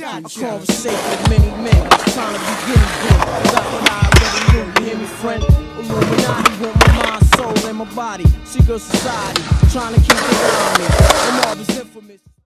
I safe with many men, trying to be guinea pig. Got what I already knew, you hear me, friend? Illuminati want my mind, soul, and my body. Secret society, trying to keep it on me. The mob is infamous.